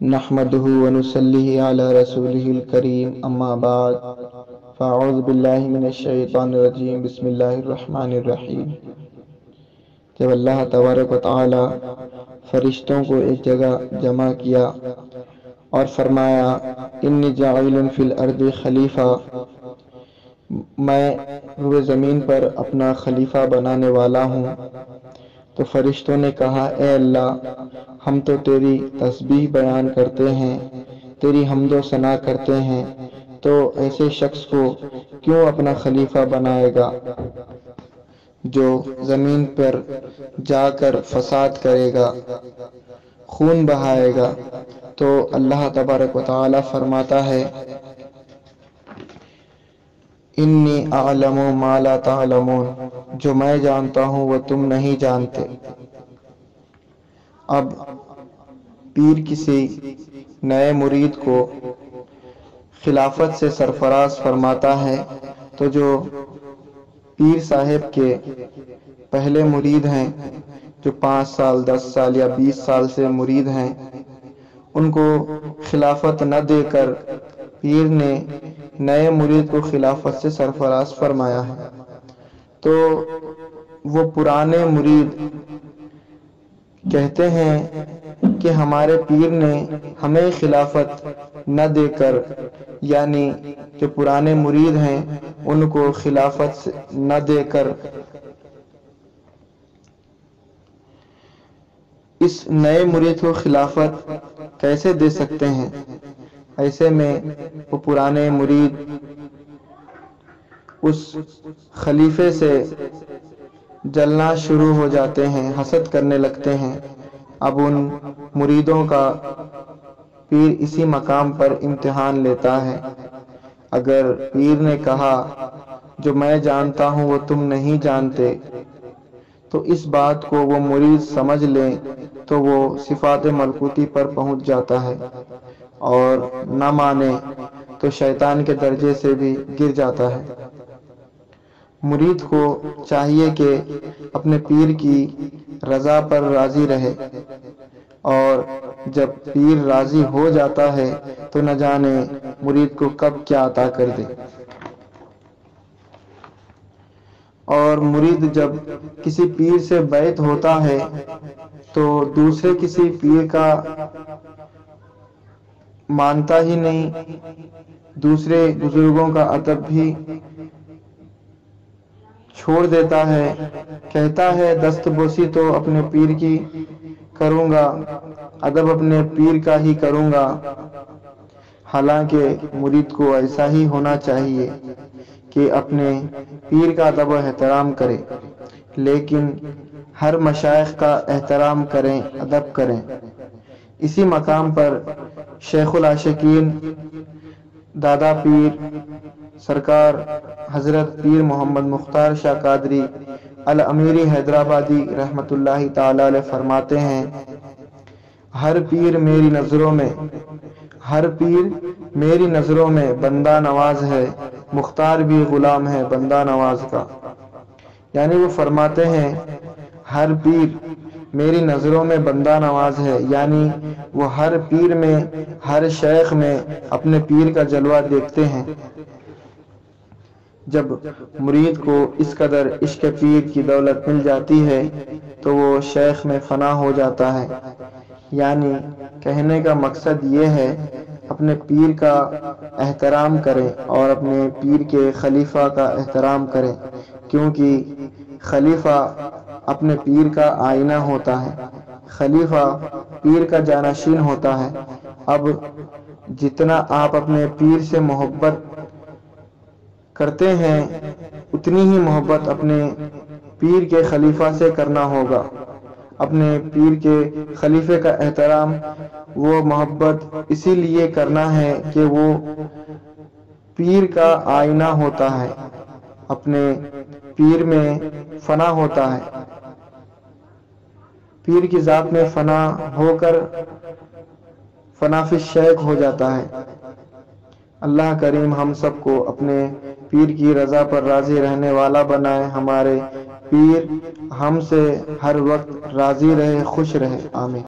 नहमदहु वनुसल्ली अला रसूलिहिल करीम अम्मा बाद फ़ाउज़ बिल्लाहि मिनश्शैतानिर्रजीम बिस्मिल्लाहिर्रहमानिर्रहीम जब अल्लाह तबारक व तआला फरिश्तों को एक जगह जमा किया और फरमाया, इन्नी जाइलुन फिल अर्द खलीफा मैं रुए ज़मीन पर अपना खलीफा बनाने वाला हूँ। तो फरिश्तों ने कहा, ए अल्लाह हम तो तेरी तस्बीह बयान करते हैं, तेरी हमदो सना करते हैं तो ऐसे शख्स को क्यों अपना खलीफा बनाएगा? जो ज़मीन पर जाकर फसाद करेगा, खून बहाएगा तो अल्लाह तबारक व ताली फरमाता है, इन्नी आलम माला तालमून जो मैं जानता हूँ वो तुम नहीं जानते। अब पीर किसी नए मुरीद को खिलाफत से सरफराज फरमाता है तो जो पीर साहिब के पहले मुरीद हैं, जो पाँच साल, दस साल या बीस साल से मुरीद हैं, उनको खिलाफत न देकर पीर ने नए मुरीद को खिलाफत से सरफराज फरमाया है। तो वो पुराने मुरीद कहते हैं कि हमारे पीर ने हमें खिलाफत न देकर, यानी जो पुराने मुरीद हैं, उनको खिलाफत न देकर। इस नए मुरीद को खिलाफत कैसे दे सकते हैं? ऐसे में वो पुराने मुरीद उस खलीफे से जलना शुरू हो जाते हैं, हसद करने लगते हैं। अब उन मुरीदों का पीर इसी मकाम पर इम्तिहान लेता है। अगर पीर ने कहा, जो मैं जानता हूँ, वो तुम नहीं जानते तो इस बात को वो मुरीद समझ ले तो वो सिफात मलकूती पर पहुँच जाता है और न माने तो शैतान के दर्जे से भी गिर जाता है। मुरीद को चाहिए कि अपने पीर की रजा पर राज़ी रहे। और जब पीर राज़ी हो जाता है तो न जाने मुरीद को कब क्या अता कर दे। और मुरीद जब किसी पीर से बैत होता है तो दूसरे किसी पीर का मानता ही नहीं। दूसरे बुज़ुर्गों का अदब भी छोड़ देता है। कहता है, दस्तबोसी तो अपने पीर की करूँगा, अदब अपने पीर का ही करूँगा। हालाँकि मुरीद को ऐसा ही होना चाहिए कि अपने पीर का अदब एहतराम करे, लेकिन हर मशाइ का एहतराम करें, अदब करें। इसी मकाम पर शेखुल आशिकीन, दादा पीर सरकार हज़रत पीर मोहम्मद मुख्तार शाह कादरी अल अमीरी हैदराबादी ताला फरमाते हैं, हर पीर मेरी नज़रों में, हर पीर मेरी नज़रों में बंदा नवाज़ है, मुख्तार भी गुलाम है बंदा नवाज़ का। यानी वो फरमाते हैं, हर पीर मेरी नज़रों में बंदा नवाज़ है, यानी वो हर पीर में, हर शेख में अपने पीर का जलवा देखते हैं। जब मुरीद को इस कदर इश्क पीर की दौलत मिल जाती है तो वो शेख में फना हो जाता है। यानी कहने का मकसद ये है, अपने पीर का एहतराम करें और अपने पीर के खलीफा का एहतराम करें, क्योंकि खलीफा अपने पीर का आईना होता है। खलीफा पीर का जानशीन होता है। अब जितना आप अपने पीर से मोहब्बत करते हैं, उतनी ही मोहब्बत अपने पीर के खलीफा से करना होगा। अपने पीर के खलीफे का एहतराम, वो मोहब्बत इसीलिए करना है कि वो पीर का आईना होता है, अपने पीर में फना होता है। पीर की जात में फना होकर फनाफिश शेख हो जाता है। अल्लाह करीम हम सबको अपने पीर की रजा पर राज़ी रहने वाला बनाए हमारे पीर, हमसे हर वक्त राज़ी रहे, खुश रहे, आमीन।